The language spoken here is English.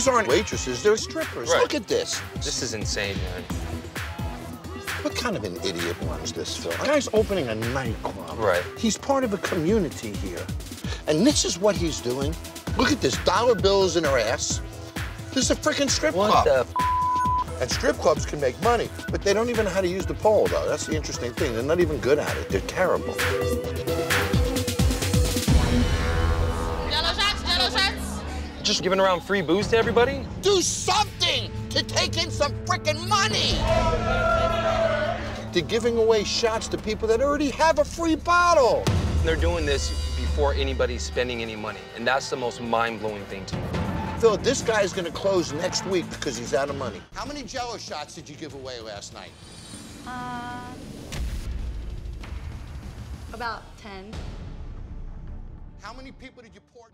These aren't waitresses, they're strippers. Right. Look at this. This is insane, man. What kind of an idiot runs this film? The guy's opening a nightclub. Right. He's part of a community here. And this is what he's doing. Look at this, dollar bills in her ass. This is a freaking strip club. What club. And strip clubs can make money, but they don't even know how to use the pole, though. That's the interesting thing. They're not even good at it. They're terrible. Just giving around free booze to everybody? Do something to take in some freaking money. They're giving away shots to people that already have a free bottle. They're doing this before anybody's spending any money, and that's the most mind-blowing thing to me. Phil, this guy's gonna close next week because he's out of money. How many Jello shots did you give away last night? Uh, about 10. How many people did you pour?